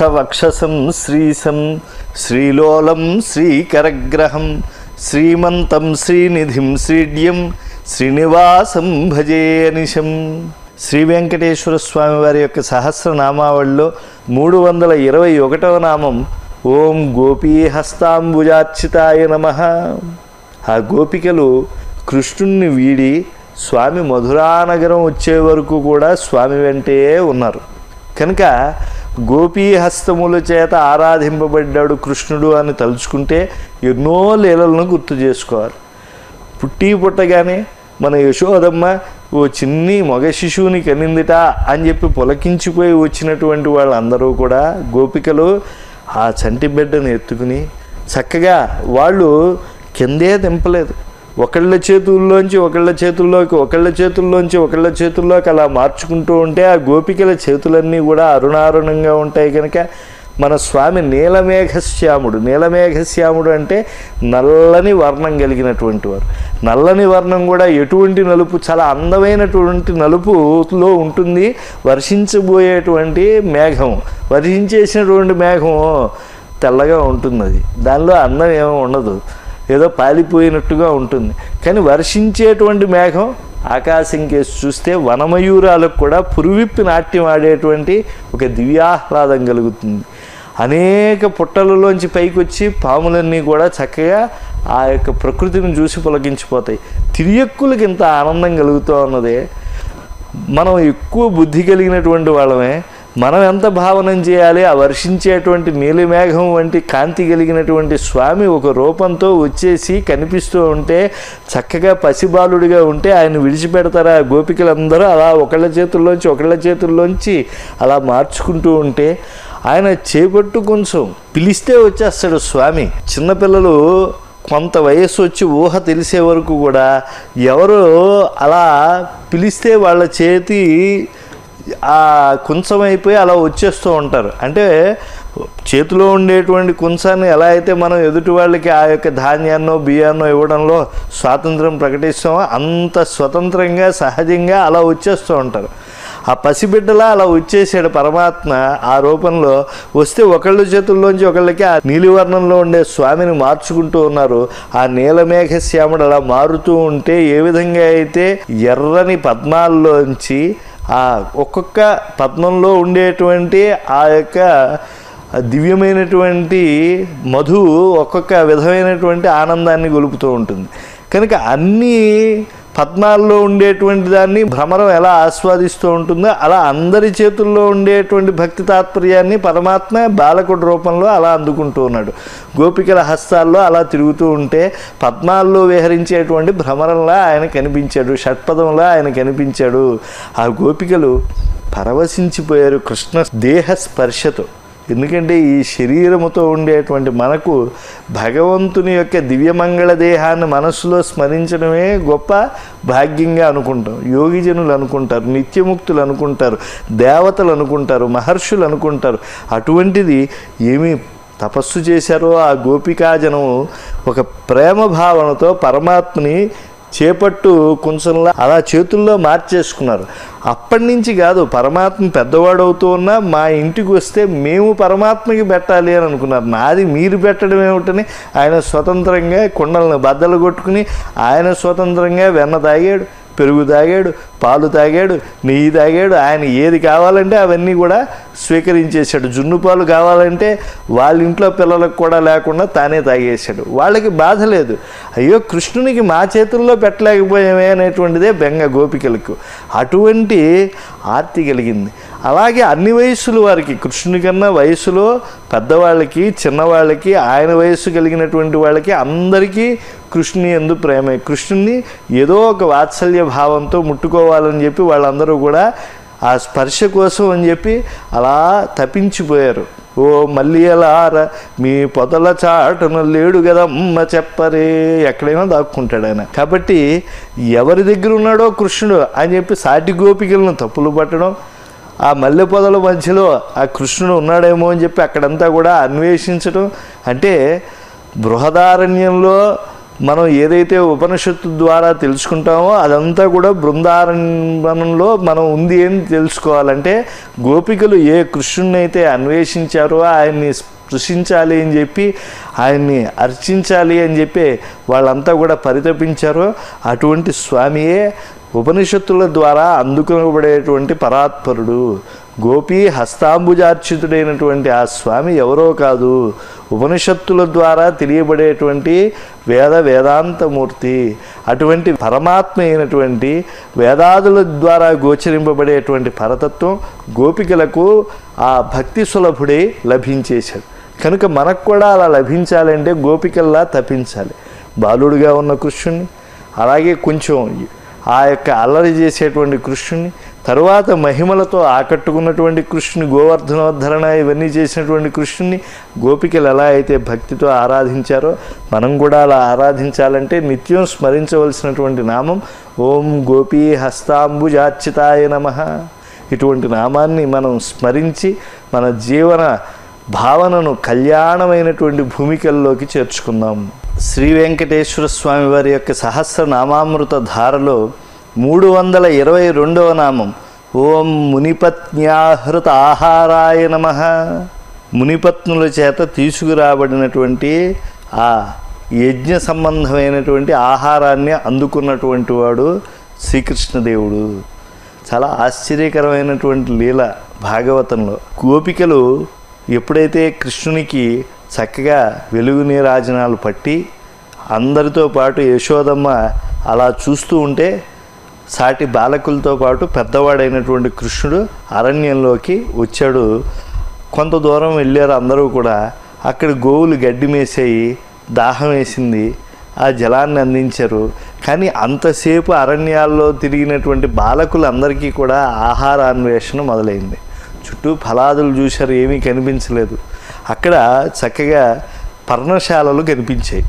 శ్రీవత్సవక్షసం శ్రీశం శ్రీలోలం శ్రీకరగ్రహం శ్రీమంతం శ్రీనిధిం శ్రీడ్యం శ్రీనివాసం భజేయనిశం శ్రీ వెంకటేశ్వర స్వామి వారి యొక్క సహస్రనామావళిలో మూడు వందల ఇరవై ఒకటవ నామం ఓం గోపీ హస్తాంబుజార్చితాయ నమ. ఆ గోపికలు కృష్ణుణ్ణి వీడి స్వామి మధురానగరం వచ్చే వరకు కూడా స్వామి వెంటే ఉన్నారు. కనుక గోపీ హస్తముల చేత ఆరాధింపబడ్డాడు కృష్ణుడు అని తలుచుకుంటే ఎన్నో లీలలను గుర్తు చేసుకోవాలి. పుట్టి పుట్టగానే మన యశోదమ్మ ఓ చిన్ని మగ శిశువుని కనిందిట అని చెప్పి పులకించిపోయి వచ్చినటువంటి వాళ్ళందరూ కూడా గోపికలు ఆ చంటి బిడ్డను ఎత్తుకుని చక్కగా వాళ్ళు కిందే దింపలేదు ఒకళ్ళ చేతుల్లోంచి ఒకళ్ళ చేతుల్లోకి ఒకళ్ళ చేతుల్లోంచి ఒకళ్ళ చేతుల్లోకి అలా మార్చుకుంటూ ఉంటే ఆ గోపికల చేతులన్నీ కూడా అరుణారుణంగా ఉంటాయి కనుక మన స్వామి నీలమేఘశ్యాముడు. నీలమేఘశ్యాముడు అంటే నల్లని వర్ణం కలిగినటువంటి వారు. నల్లని వర్ణం కూడా ఎటువంటి నలుపు చాలా అందమైనటువంటి నలుపులో ఉంటుంది. వర్షించబోయేటువంటి మేఘం వర్షించేసినటువంటి మేఘం తెల్లగా ఉంటుంది అది దానిలో అందం ఏమీ ఉండదు. ఏదో పాలిపోయినట్టుగా ఉంటుంది. కానీ వర్షించేటువంటి మేఘం ఆకాశం కేసి చూస్తే వనమయూరాలకు కూడా పురువిప్పి నాట్యం ఆడేటువంటి ఒక దివ్యాహ్లాదం కలుగుతుంది. అనేక పుట్టలలోంచి పైకి వచ్చి పాములన్నీ కూడా చక్కగా ఆ యొక్క ప్రకృతిని చూసి పొలగించిపోతాయి తిరియక్కులకి ఇంత ఆనందం కలుగుతూ ఉన్నదే. మనం ఎక్కువ బుద్ధి కలిగినటువంటి వాళ్ళమే. మనం ఎంత భావనం చేయాలి? ఆ వర్షించేటువంటి నీలిమేఘం వంటి కాంతి కలిగినటువంటి స్వామి ఒక రూపంతో వచ్చేసి కనిపిస్తూ ఉంటే చక్కగా పసిబాలుడిగా ఉంటే ఆయన విడిచిపెడతారా? గోపికలందరూ అలా ఒకళ్ళ చేతుల్లోంచి ఒకళ్ళ చేతుల్లోంచి అలా మార్చుకుంటూ ఉంటే ఆయన చేపట్టు కొంచెం పిలిస్తే వచ్చేస్తాడు స్వామి. చిన్నపిల్లలు కొంత వయస్సు వచ్చి ఊహ తెలిసే వరకు కూడా ఎవరు అలా పిలిస్తే వాళ్ళ చేతి కుంచం అయిపోయి అలా వచ్చేస్తూ ఉంటారు. అంటే చేతిలో ఉండేటువంటి కుంచాన్ని ఎలా అయితే మనం ఎదుటి వాళ్ళకి ఆ యొక్క ధాన్యాన్నో బియ్యాన్నో ఇవ్వడంలో స్వాతంత్రం ప్రకటిస్తామో అంత స్వతంత్రంగా సహజంగా అలా వచ్చేస్తూ ఉంటారు. ఆ పసిబిడ్డలా అలా వచ్చేసాడు పరమాత్మ ఆ రూపంలో. వస్తే ఒకళ్ళ చేతుల్లోంచి ఒకళ్ళకి ఆ నీలివర్ణంలో ఉండే స్వామిని మార్చుకుంటూ ఉన్నారు. ఆ నీలమేఘ శ్యాముడు అలా మారుతూ ఉంటే ఏ విధంగా అయితే ఎర్రని పద్మాల్లోంచి ఆ ఒక్కొక్క పద్మంలో ఉండేటువంటి ఆ యొక్క దివ్యమైనటువంటి మధు ఒక్కొక్క విధమైనటువంటి ఆనందాన్ని గొలుపుతూ ఉంటుంది. కనుక అన్నీ పద్మాల్లో ఉండేటువంటి దాన్ని భ్రమరం ఎలా ఆస్వాదిస్తూ ఉంటుందో అలా అందరి చేతుల్లో ఉండేటువంటి భక్తి తాత్పర్యాన్ని పరమాత్మ బాలకుడి రూపంలో అలా అందుకుంటూ ఉన్నాడు. గోపికల హస్తాల్లో అలా తిరుగుతూ ఉంటే పద్మాల్లో విహరించేటువంటి భ్రమరంలా ఆయన కనిపించాడు షట్పదంలా ఆయన కనిపించాడు. ఆ గోపికలు పరవశించిపోయారు కృష్ణ దేహ స్పర్శతో ఎందుకంటే ఈ శరీరముతో ఉండేటువంటి మనకు భగవంతుని యొక్క దివ్యమంగళ దేహాన్ని మనస్సులో స్మరించడమే గొప్ప భాగ్యంగా అనుకుంటాం. యోగిజనులు అనుకుంటారు నిత్యముక్తులు అనుకుంటారు దేవతలు అనుకుంటారు మహర్షులు అనుకుంటారు. అటువంటిది ఏమీ తపస్సు చేశారో ఆ గోపికాజనం ఒక ప్రేమ భావనతో పరమాత్మని చేపట్టు కొంచెంలా అలా చేతుల్లో మార్చేసుకున్నారు. అప్పటి నుంచి కాదు పరమాత్మ పెద్దవాడు అవుతూ ఉన్నా మా ఇంటికి వస్తే మేము పరమాత్మకి పెట్టాలి అని అనుకున్నారు. నాది మీరు పెట్టడం ఏమిటని ఆయన స్వతంత్రంగా కుండలను బద్దలు కొట్టుకుని ఆయన స్వతంత్రంగా వెన్న తాగాడు. పెరుగు తాగాడు పాలు తాగాడు నెయ్యి తాగాడు ఆయన ఏది కావాలంటే అవన్నీ కూడా స్వీకరించేశాడు. జున్ను పాలు కావాలంటే వాళ్ళ ఇంట్లో పిల్లలకు కూడా లేకుండా తానే తాగేశాడు. వాళ్ళకి బాధ లేదు. అయ్యో కృష్ణునికి మా చేతుల్లో పెట్టలేకపోయామే అనేటువంటిదే బెంగ గోపికలకు. అటువంటి ఆర్తి కలిగింది. అలాగే అన్ని వయసులు వారికి. కృష్ణుని కన్నా వయసులో పెద్దవాళ్ళకి చిన్నవాళ్ళకి ఆయన వయస్సు కలిగినటువంటి వాళ్ళకి అందరికీ కృష్ణుని ఎందు ప్రేమే. కృష్ణుని ఏదో ఒక వాత్సల్య భావంతో ముట్టుకోవాలని చెప్పి వాళ్ళందరూ కూడా ఆ స్పర్శ కోసం అని చెప్పి అలా తప్పించిపోయారు ఓ మల్లియలార మీ పొదల చాటున లేడు కదమ్మ చెప్పరే ఎక్కడైనా దాక్కుంటాడు ఆయన. కాబట్టి ఎవరి దగ్గర ఉన్నాడో కృష్ణుడు అని చెప్పి సాటి గోపికలను తప్పులు పట్టడం ఆ మల్లె పొదల మధ్యలో ఆ కృష్ణుడు ఉన్నాడేమో అని చెప్పి అక్కడంతా కూడా అన్వేషించడం అంటే బృహదారణ్యంలో మనం ఏదైతే ఉపనిషత్తు ద్వారా తెలుసుకుంటామో అదంతా కూడా బృందారణంలో మనం ఉంది అని తెలుసుకోవాలంటే గోపికలు ఏ కృష్ణుని అయితే అన్వేషించారో ఆయన్ని స్పృశించాలి అని చెప్పి ఆయన్ని అర్చించాలి అని చెప్పి వాళ్ళంతా కూడా పరితపించారో. అటువంటి స్వామియే ఉపనిషత్తుల ద్వారా అందుకునబడేటువంటి పరాత్పరుడు. గోపీ హస్తాంబుజార్చితుడైనటువంటి ఆ స్వామి ఎవరో కాదు. ఉపనిషత్తుల ద్వారా తెలియబడేటువంటి వేద వేదాంతమూర్తి. అటువంటి పరమాత్మ అయినటువంటి వేదాదుల ద్వారా గోచరింపబడేటువంటి పరతత్వం గోపికలకు ఆ భక్తి సులభుడే లభించేశాడు. కనుక మనకు కూడా అలా లభించాలంటే గోపికల్లా తప్పించాలి బాలుడుగా ఉన్న కృష్ణుని అలాగే కొంచెం ఆ యొక్క అల్లరి చేసేటువంటి కృష్ణుని తరువాత మహిమలతో ఆకట్టుకున్నటువంటి కృష్ణుని గోవర్ధనోద్ధరణ ఇవన్నీ చేసినటువంటి కృష్ణుని గోపికలు ఎలా అయితే భక్తితో ఆరాధించారో మనం కూడా అలా ఆరాధించాలంటే నిత్యం స్మరించవలసినటువంటి నామం ఓం గోపీ హస్తాంబుజార్చితాయ నమ. ఇటువంటి నామాన్ని మనం స్మరించి మన జీవన భావనను కళ్యాణమైనటువంటి భూమికల్లోకి చేర్చుకుందాం. శ్రీ వెంకటేశ్వర స్వామి వారి యొక్క సహస్రనామామృత ధారలో మూడు వందల ఇరవై రెండవ నామం ఓం మునిపత్న్యాహృత ఆహారాయ నమ. మునిపత్నుల చేత తీసుకురాబడినటువంటి ఆ యజ్ఞ సంబంధమైనటువంటి ఆహారాన్ని అందుకున్నటువంటి వాడు శ్రీకృష్ణదేవుడు. చాలా ఆశ్చర్యకరమైనటువంటి లీల భాగవతంలో. గోపికలు ఎప్పుడైతే కృష్ణునికి చక్కగా వెలుగు నీరాజనాలు పట్టి అందరితో పాటు యశోదమ్మ అలా చూస్తూ ఉంటే సాటి బాలకులతో పాటు పెద్దవాడైనటువంటి కృష్ణుడు అరణ్యంలోకి వచ్చాడు. కొంత దూరం వెళ్ళారు అందరూ కూడా. అక్కడ గోవులు గడ్డిమేసేయి దాహం వేసింది. ఆ జలాన్ని అందించారు. కానీ అంతసేపు అరణ్యాల్లో తిరిగినటువంటి బాలకులందరికీ కూడా ఆహార అన్వేషణ మొదలైంది. చుట్టూ ఫలాదులు చూశారు ఏమీ కనిపించలేదు. అక్కడ చక్కగా పర్ణశాలలు కనిపించాయి.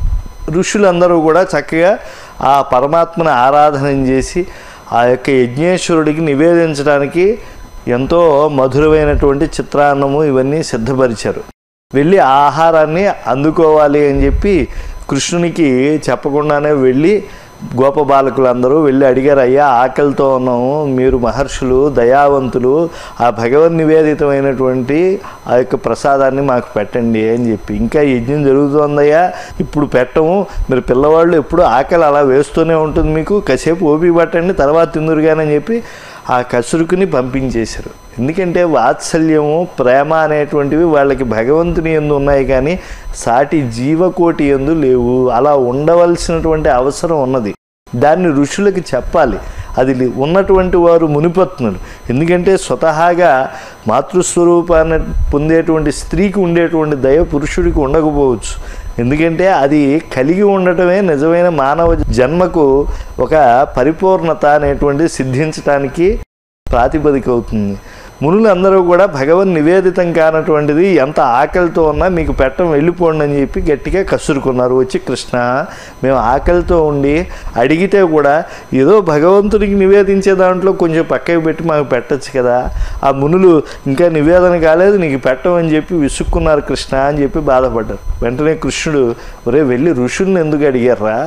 ఋషులందరూ కూడా చక్కగా ఆ పరమాత్మను ఆరాధన చేసి ఆ యొక్క యజ్ఞేశ్వరుడికి నివేదించడానికి ఎంతో మధురమైనటువంటి చిత్రాన్నము ఇవన్నీ సిద్ధపరిచారు. వెళ్ళి ఆహారాన్ని అందుకోవాలి అని చెప్పి కృష్ణునికి చెప్పకుండానే వెళ్ళి గోప బాలకులందరూ వెళ్ళి అడిగారు అయ్యా ఆకలితో ఉన్నాము. మీరు మహర్షులు దయావంతులు ఆ భగవన్ నివేదితమైనటువంటి ఆ యొక్క ప్రసాదాన్ని మాకు పెట్టండి అని చెప్పి. ఇంకా యజ్ఞం జరుగుతోందయ్యా ఇప్పుడు పెట్టము. మీరు పిల్లవాళ్ళు ఎప్పుడు ఆకలి అలా వేస్తూనే ఉంటుంది మీకు. కాసేపు ఓపి పట్టండి తర్వాత తిందురుగానని చెప్పి ఆ కసురుకుని పంపించేశారు. ఎందుకంటే వాత్సల్యము ప్రేమ అనేటువంటివి వాళ్ళకి భగవంతుని ఎందు ఉన్నాయి కానీ సాటి జీవకోటి ఎందు లేవు. అలా ఉండవలసినటువంటి అవసరం ఉన్నది. దాన్ని ఋషులకి చెప్పాలి. అది ఉన్నటువంటి వారు మునిపత్నులు. ఎందుకంటే స్వతహాగా మాతృస్వరూపాన్ని పొందేటువంటి స్త్రీకి ఉండేటువంటి దయ పురుషుడికి ఉండకపోవచ్చు. ఎందుకంటే అది కలిగి ఉండటమే నిజమైన మానవ జన్మకు ఒక పరిపూర్ణత అనేటువంటి సిద్ధించటానికి ప్రాతిపదిక అవుతుంది. మునులందరూ కూడా భగవన్ నివేదితం కానటువంటిది ఎంత ఆకలితో ఉన్నా మీకు పెట్టం వెళ్ళిపోండి అని చెప్పి గట్టిగా కసురుకున్నారు. వచ్చి కృష్ణ మేము ఆకలితో ఉండి అడిగితే కూడా ఏదో భగవంతుడికి నివేదించే దాంట్లో కొంచెం పక్కకి పెట్టి మాకు పెట్టచ్చు కదా. ఆ మునులు ఇంకా నివేదన కాలేదు నీకు పెట్టమని చెప్పి విసుక్కున్నారు కృష్ణ అని చెప్పి బాధపడ్డారు. వెంటనే కృష్ణుడు ఒరే వెళ్ళి ఋషుల్ని ఎందుకు అడిగారా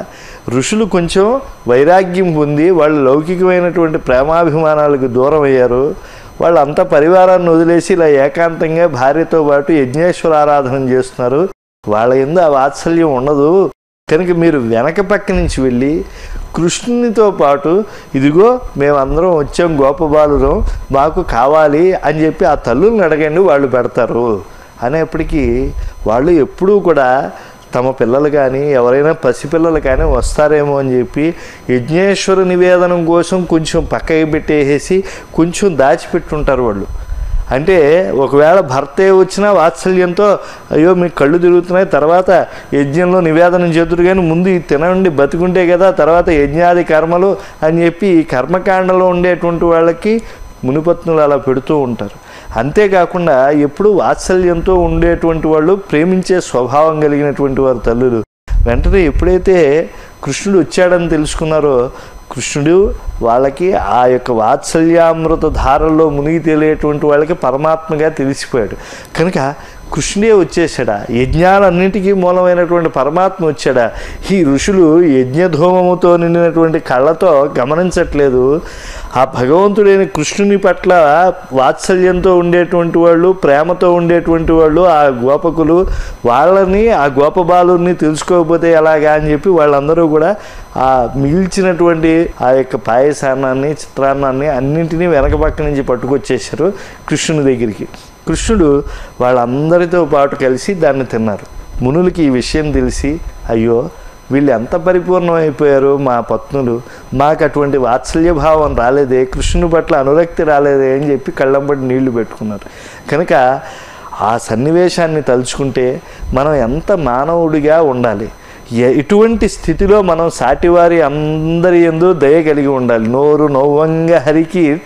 ఋషులు కొంచెం వైరాగ్యం పొంది వాళ్ళు లౌకికమైనటువంటి ప్రేమాభిమానాలకు దూరం అయ్యారు వాళ్ళంతా పరివారాన్ని వదిలేసి ఇలా ఏకాంతంగా భార్యతో పాటు యజ్ఞేశ్వర ఆరాధన చేస్తున్నారు. వాళ్ళ ఎందు ఆ వాత్సల్యం ఉండదు. కనుక మీరు వెనక పక్క నుంచి వెళ్ళి కృష్ణునితో పాటు ఇదిగో మేమందరం వచ్చాం గోపబాలురం మాకు కావాలి అని చెప్పి ఆ తల్లుల్ని అడగండి వాళ్ళు పెడతారు అనేప్పటికీ వాళ్ళు ఎప్పుడూ కూడా తమ పిల్లలు కానీ ఎవరైనా పసిపిల్లలు కానీ వస్తారేమో అని చెప్పి యజ్ఞేశ్వర నివేదనం కోసం కొంచెం పక్కకి పెట్టేసేసి కొంచెం దాచిపెట్టుంటారు వాళ్ళు. అంటే ఒకవేళ భర్తే వచ్చినా వాత్సల్యంతో అయ్యో మీకు కళ్ళు తిరుగుతున్నాయి. తర్వాత యజ్ఞంలో నివేదనం చేతురు కానీ ముందు తినండి బతికుంటే కదా తర్వాత యజ్ఞాది కర్మలు అని చెప్పి ఈ కర్మకాండలో ఉండేటువంటి వాళ్ళకి మునిపత్నులు అలా పెడుతూ ఉంటారు. అంతేకాకుండా ఎప్పుడు వాత్సల్యంతో ఉండేటువంటి వాళ్ళు ప్రేమించే స్వభావం కలిగినటువంటి వారు తల్లులు. వెంటనే ఎప్పుడైతే కృష్ణుడు వచ్చాడని తెలుసుకున్నారో కృష్ణుడు వాళ్ళకి ఆ యొక్క వాత్సల్యామృత ధారల్లో మునిగి తేలేటువంటి వాళ్ళకి పరమాత్మగా తెలిసిపోయాడు. కనుక కృష్ణే వచ్చేసాడా యజ్ఞాలన్నింటికీ మూలమైనటువంటి పరమాత్మ వచ్చాడా. ఈ ఋషులు యజ్ఞధూమముతో నిండినటువంటి కళ్ళతో గమనించట్లేదు. ఆ భగవంతుడైన కృష్ణుని పట్ల వాత్సల్యంతో ఉండేటువంటి వాళ్ళు ప్రేమతో ఉండేటువంటి వాళ్ళు ఆ గోపకులు వాళ్ళని ఆ గోపబాలుని తెలుసుకోకపోతే ఎలాగా అని చెప్పి వాళ్ళందరూ కూడా ఆ మిగిల్చినటువంటి ఆ యొక్క పాయసాన్నాన్ని చిత్రాన్నాన్ని అన్నింటినీ వెనక పక్క నుంచి పట్టుకొచ్చేసారు కృష్ణుని దగ్గరికి. కృష్ణుడు వాళ్ళందరితో పాటు కలిసి దాన్ని తిన్నారు. మునులకి ఈ విషయం తెలిసి అయ్యో వీళ్ళు ఎంత పరిపూర్ణం అయిపోయారు మా పత్నులు. మాకు అటువంటి వాత్సల్య భావం రాలేదే కృష్ణుని పట్ల అనురక్తి రాలేదే అని చెప్పి కళ్ళంబడి నీళ్ళు పెట్టుకున్నారు. కనుక ఆ సన్నివేశాన్ని తలుచుకుంటే మనం ఎంత మానవుడిగా ఉండాలి. ఎటువంటి స్థితిలో మనం సాటివారి అందరి ఎందు దయ కలిగి ఉండాలి. నోరు నవ్వంగా హరికి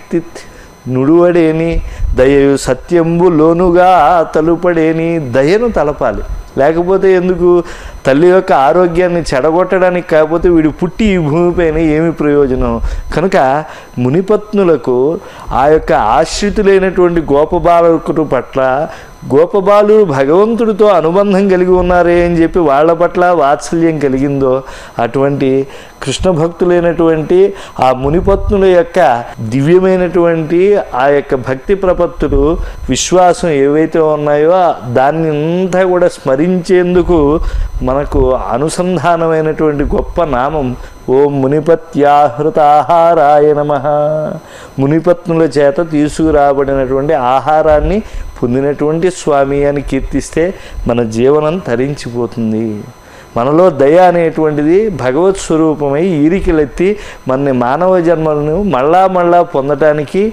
నుడువడేని దయయు సత్యంబు లోనుగా తలుపడేని దయను తలపాలి. లేకపోతే ఎందుకు? తల్లి యొక్క ఆరోగ్యాన్ని చెడగొట్టడానికి కాకపోతే వీడు పుట్టి ఈ భూమిపైన ఏమి ప్రయోజనం? కనుక మునిపత్నులకు ఆ యొక్క ఆశ్రితులైనటువంటి గోపబాలకుడు పట్ల గోపబాలు భగవంతుడితో అనుబంధం కలిగి ఉన్నారే అని చెప్పి వాళ్ళ పట్ల వాత్సల్యం కలిగిందో అటువంటి కృష్ణ భక్తులైనటువంటి ఆ మునిపత్నుల యొక్క దివ్యమైనటువంటి ఆ యొక్క భక్తి ప్రపత్తులు విశ్వాసం ఏవైతే ఉన్నాయో దాన్ని అంతా కూడా స్మరించేందుకు మనకు అనుసంధానమైనటువంటి గొప్ప నామం ఓం మునిపత్యాహృతాహారాయ నమ. మునిపత్నుల చేత తీసుకురాబడినటువంటి ఆహారాన్ని పొందినటువంటి స్వామి అని కీర్తిస్తే మన జీవనం తరించిపోతుంది. మనలో దయ అనేటువంటిది భగవత్ స్వరూపమై ఈరికలెత్తి మన మానవ జన్మలను మళ్ళా మళ్ళా పొందటానికి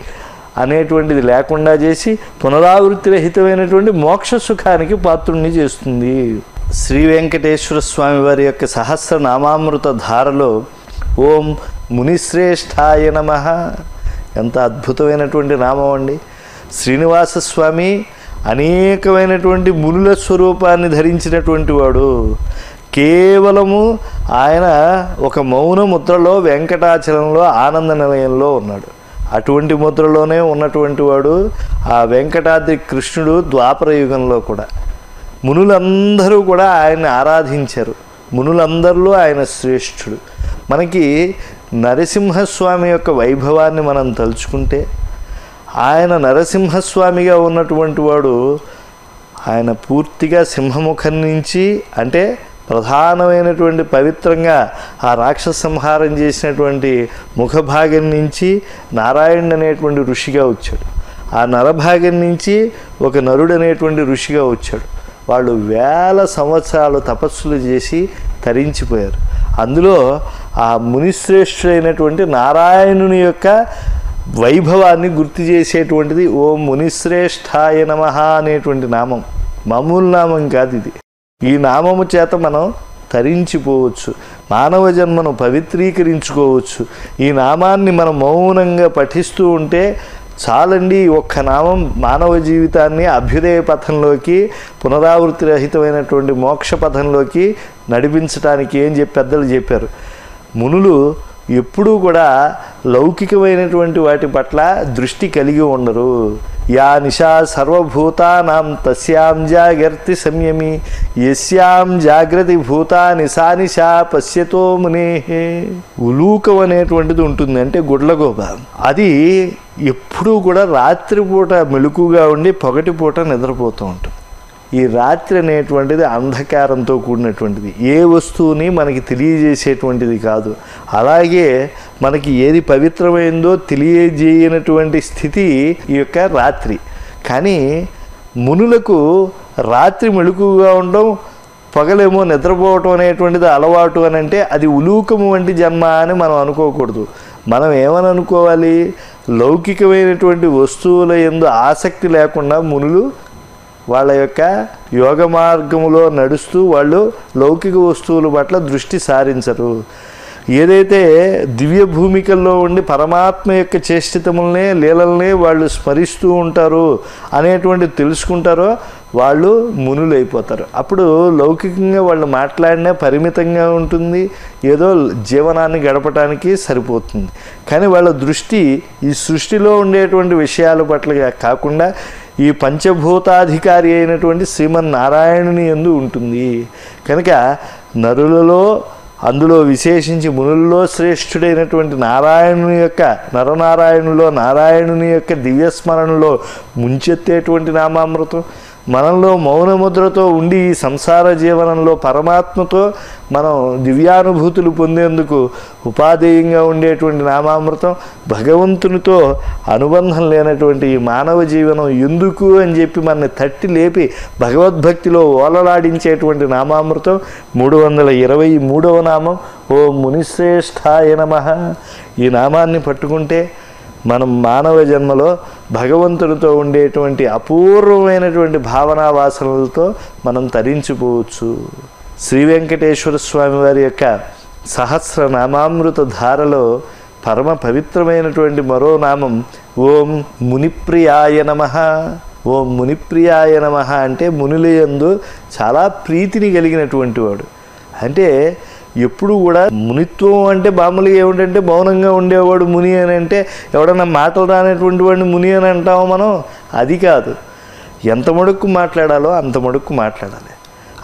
అనేటువంటిది లేకుండా చేసి పునరావృత్తి రహితమైనటువంటి మోక్ష సుఖానికి పాత్రుణ్ణి చేస్తుంది. శ్రీ వెంకటేశ్వర స్వామి వారి యొక్క సహస్రనామామృత ధారలో ఓం మునిశ్రేష్ఠాయ నమ. ఎంత అద్భుతమైనటువంటి నామం అండి. శ్రీనివాస స్వామి అనేకమైనటువంటి మునుల స్వరూపాన్ని ధరించినటువంటి వాడు. కేవలము ఆయన ఒక మౌన ముద్రలో వెంకటాచలంలో ఆనంద నిలయంలో ఉన్నాడు. అటువంటి ముద్రలోనే ఉన్నటువంటి వాడు ఆ వెంకటాద్రి కృష్ణుడు ద్వాపర యుగంలో కూడా. మునులందరూ కూడా ఆయన్ని ఆరాధించారు. మునులందరిలో ఆయన శ్రేష్ఠుడు. మనకి నరసింహస్వామి యొక్క వైభవాన్ని మనం తలుచుకుంటే ఆయన నరసింహస్వామిగా ఉన్నటువంటి వాడు ఆయన పూర్తిగా సింహముఖం నుంచి అంటే ప్రధానమైనటువంటి పవిత్రంగా ఆ రాక్షస సంహారం చేసినటువంటి ముఖభాగం నుంచి నారాయణుడు అనేటువంటి ఋషిగా వచ్చాడు. ఆ నరభాగం నుంచి ఒక నరుడు అనేటువంటి ఋషిగా వచ్చాడు. వాళ్ళు వేల సంవత్సరాలు తపస్సులు చేసి తరించిపోయారు. అందులో ఆ మునిశ్రేష్ఠుడైనటువంటి నారాయణుని యొక్క వైభవాన్ని గుర్తు చేసేటువంటిది ఓం మునిశ్రేష్ఠాయ నమ అనేటువంటి నామం. మామూలు నామం కాదు ఇది. ఈ నామము చేత మనం తరించిపోవచ్చు మానవ జన్మను పవిత్రీకరించుకోవచ్చు. ఈ నామాన్ని మనం మౌనంగా పఠిస్తూ ఉంటే చాలండి ఈ ఒక్క నామం మానవ జీవితాన్ని అభ్యుదయ పథంలోకి పునరావృతి రహితమైనటువంటి మోక్ష పథంలోకి నడిపించడానికి ఏం చెప్పి పెద్దలు చెప్పారు. మునులు ఎప్పుడూ కూడా లౌకికమైనటువంటి వాటి పట్ల దృష్టి కలిగి ఉండరు. యా నిషా సర్వభూతానాం తస్యాం జాగర్తి సంయమి ఎస్యాం జాగ్రతి భూతాని సా నిశా పశ్యతో మునేహే. ఉలూకం అనేటువంటిది ఉంటుంది అంటే గుడ్లగోబ. అది ఎప్పుడూ కూడా రాత్రిపూట మెలుకుగా ఉండి పొగటిపూట నిద్రపోతూ ఉంటుంది. ఈ రాత్రి అనేటువంటిది అంధకారంతో కూడినటువంటిది. ఏ వస్తువుని మనకి తెలియజేసేటువంటిది కాదు. అలాగే మనకి ఏది పవిత్రమైందో తెలియజేయనటువంటి స్థితి ఈ యొక్క రాత్రి. కానీ మునులకు రాత్రి మెళుకుగా ఉండడం పగలేమో నిద్రపోవటం అనేటువంటిది అలవాటు అని అంటే అది ఉలూకము వంటి జన్మ అని మనం అనుకోకూడదు. మనం ఏమని అనుకోవాలి? లౌకికమైనటువంటి వస్తువుల ఎందు ఆసక్తి లేకుండా మునులు వాళ్ళ యొక్క యోగ మార్గములో నడుస్తూ వాళ్ళు లౌకిక వస్తువుల పట్ల దృష్టి సారించరు. ఏదైతే దివ్య భూమికల్లో ఉండి పరమాత్మ యొక్క చేష్టితములనే లీలల్ని వాళ్ళు స్మరిస్తూ ఉంటారు అనేటువంటి తెలుసుకుంటారో వాళ్ళు మునులైపోతారు. అప్పుడు లౌకికంగా వాళ్ళు మాట్లాడినా పరిమితంగా ఉంటుంది ఏదో జీవనాన్ని గడపడానికి సరిపోతుంది. కానీ వాళ్ళ దృష్టి ఈ సృష్టిలో ఉండేటువంటి విషయాల పట్ల కాకుండా ఈ పంచభూతాధికారి అయినటువంటి శ్రీమన్నారాయణుని ఎందు ఉంటుంది. కనుక నరులలో అందులో విశేషించి మునుల్లో శ్రేష్ఠుడైనటువంటి నారాయణుని యొక్క నరనారాయణులో నారాయణుని యొక్క దివ్యస్మరణలో ముంచెత్తేటువంటి నామామృతం. మనలో మౌనముద్రతో ఉండి ఈ సంసార జీవనంలో పరమాత్మతో మనం దివ్యానుభూతులు పొందేందుకు ఉపాధేయంగా ఉండేటువంటి నామామృతం భగవంతునితో అనుబంధం లేనటువంటి ఈ మానవ జీవనం ఎందుకు అని చెప్పి మనని తట్టి లేపి భగవద్భక్తిలో ఓలలాడించేటువంటి నామామృతం మూడు వందల ఇరవై మూడవ నామం ఓ మునిశ్రేష్ఠాయ నమ. ఈ నామాన్ని పట్టుకుంటే మనం మానవ జన్మలో భగవంతుడితో ఉండేటువంటి అపూర్వమైనటువంటి భావనా వాసనలతో మనం తరించిపోవచ్చు. శ్రీ వెంకటేశ్వర స్వామి వారి యొక్క సహస్ర నామామృత ధారలో పరమ పవిత్రమైనటువంటి మరో నామం ఓం మునిప్రియాయ నమ. ఓం మునిప్రియాయ నమ అంటే మునులయందు చాలా ప్రీతిని కలిగినటువంటి వాడు. అంటే ఎప్పుడు కూడా మునిత్వం అంటే మామూలుగా ఏమిటంటే మౌనంగా ఉండేవాడు ముని అని అంటే ఎవడన్నా మాటలు రానటువంటి వాడిని ముని అని అంటామో మనం? అది కాదు. ఎంత మడుక్కు మాట్లాడాలో అంత మడుక్కు మాట్లాడాలి.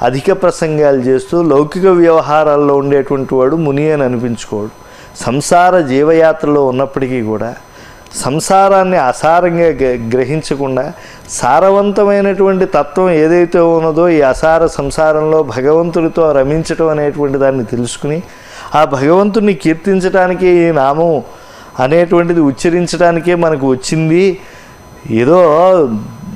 అధిక ప్రసంగాలు చేస్తూ లౌకిక వ్యవహారాల్లో ఉండేటువంటి వాడు ముని అని అనిపించుకోడు. సంసార జీవయాత్రలో ఉన్నప్పటికీ కూడా సంసారాన్ని అసారంగా గ- గ్రహించకుండా సారవంతమైనటువంటి తత్వం ఏదైతే ఉన్నదో ఈ అసార సంసారంలో భగవంతుడితో రమించటం అనేటువంటి దాన్ని తెలుసుకుని ఆ భగవంతుడిని కీర్తించడానికి ఈ నామం అనేటువంటిది ఉచ్చరించడానికే మనకు వచ్చింది. ఏదో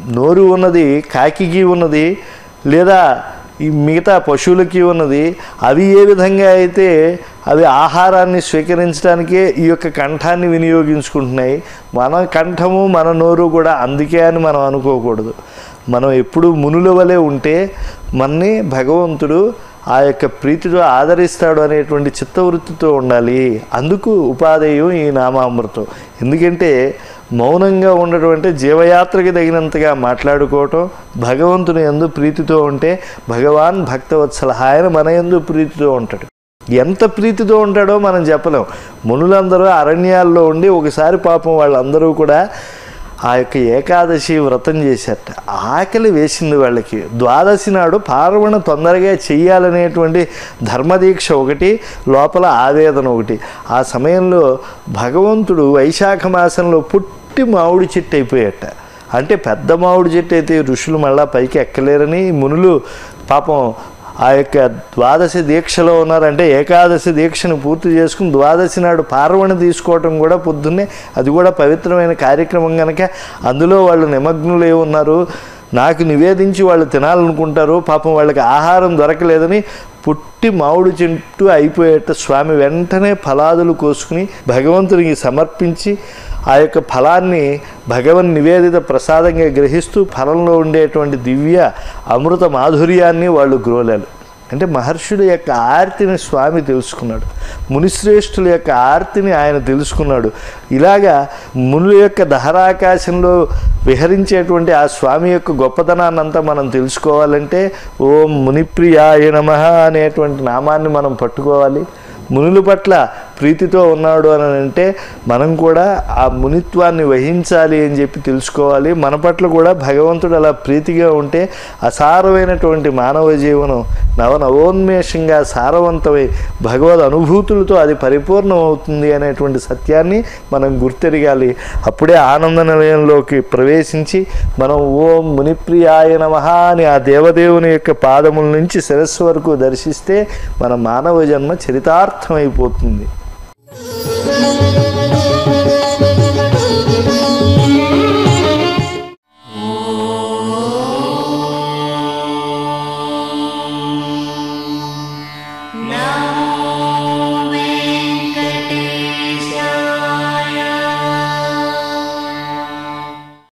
నోరు ఉన్నది కాకికి ఉన్నది లేదా ఈ మిగతా పశువులకి ఉన్నది అవి ఏ విధంగా అయితే అవి ఆహారాన్ని స్వీకరించడానికే ఈ యొక్క కంఠాన్ని వినియోగించుకుంటున్నాయి మన కంఠము మన నోరు కూడా అందుకే అని మనం అనుకోకూడదు. మనం ఎప్పుడు మునుల వలె ఉంటే మన్ని భగవంతుడు ఆ యొక్క ప్రీతితో ఆదరిస్తాడు అనేటువంటి చిత్తవృత్తితో ఉండాలి. అందుకు ఉపాధేయం ఈ నామామృతం. ఎందుకంటే మౌనంగా ఉండటం అంటే జీవయాత్రకి తగినంతగా మాట్లాడుకోవటం భగవంతుని ఎందు ప్రీతితో ఉంటే భగవాన్ భక్తవత్సల ఆయన మన ఎందు ప్రీతితో ఉంటాడు. ఎంత ప్రీతితో ఉంటాడో మనం చెప్పలేం. మునులందరూ అరణ్యాల్లో ఉండి ఒకసారి పాపం వాళ్ళందరూ కూడా ఆ యొక్క ఏకాదశి వ్రతం చేశారట. ఆకలి వేసింది వాళ్ళకి. ద్వాదశి నాడు పార్వణ తొందరగా చెయ్యాలనేటువంటి ధర్మదీక్ష ఒకటి లోపల ఆవేదన ఒకటి. ఆ సమయంలో భగవంతుడు వైశాఖ మాసంలో పుట్టి మామిడి చెట్టు అయిపోయాట. అంటే పెద్ద మామిడి చెట్టు అయితే ఋషులు మళ్ళా పైకి ఎక్కలేరని మునులు పాపం ఆ యొక్క ద్వాదశి దీక్షలో ఉన్నారంటే ఏకాదశి దీక్షను పూర్తి చేసుకుని ద్వాదశి నాడు పార్వణి తీసుకోవటం కూడా పొద్దున్నే. అది కూడా పవిత్రమైన కార్యక్రమం కనుక అందులో వాళ్ళు నిమగ్నులే ఉన్నారు. నాకు నివేదించి వాళ్ళు తినాలనుకుంటారు. పాపం వాళ్ళకి ఆహారం దొరకలేదని పుట్టి మామిడి చెట్టు అయిపోయేట స్వామి వెంటనే ఫలాదులు కోసుకుని భగవంతునికి సమర్పించి ఆ యొక్క ఫలాన్ని భగవన్ నివేదిత ప్రసాదంగా గ్రహిస్తూ ఫలంలో ఉండేటువంటి దివ్య అమృత మాధుర్యాన్ని వాళ్ళు గ్రోలారు. అంటే మహర్షుల యొక్క ఆర్తిని స్వామి తెలుసుకున్నాడు. మునిశ్రేష్ఠుల యొక్క ఆర్తిని ఆయన తెలుసుకున్నాడు. ఇలాగా మునుల యొక్క దహరాకాశంలో విహరించేటువంటి ఆ స్వామి యొక్క గొప్పతనాన్ని అంతా మనం తెలుసుకోవాలంటే ఓం మునిప్రియాయ నమ అనేటువంటి నామాన్ని మనం పట్టుకోవాలి. మునుల పట్ల ప్రీతితో ఉన్నాడు అని అంటే మనం కూడా ఆ మునిత్వాన్ని వహించాలి అని చెప్పి తెలుసుకోవాలి. మన పట్ల కూడా భగవంతుడు అలా ప్రీతిగా ఉంటే అసారమైనటువంటి మానవ జీవనం నవనవోన్మేషంగా సారవంతమై భగవద్ అనుభూతులతో అది పరిపూర్ణం అవుతుంది అనేటువంటి సత్యాన్ని మనం గుర్తెరగాలి. అప్పుడే ఆనంద నిలయంలోకి ప్రవేశించి మనం ఓం మునిప్రియాయ నమః అని ఆ దేవదేవుని యొక్క పాదముల నుంచి శిరస్సు వరకు దర్శిస్తే మన మానవ జన్మ చరితార్థమైపోతుంది. Thank you.